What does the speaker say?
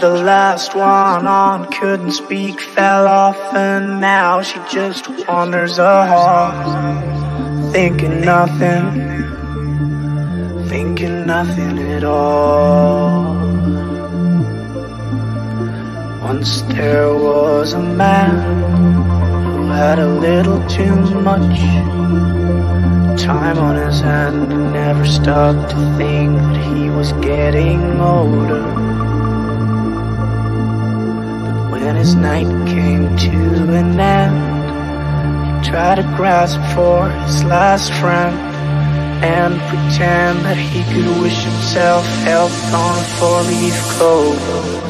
the last one on, couldn't speak, fell off, and now she just wanders off, thinking nothing, thinking nothing at all. Once there was a man who had a little too much time on his hand and never stopped to think that he was getting older. His night came to an end, he tried to grasp for his last friend and pretend that he could wish himself health on a four-leaf clover.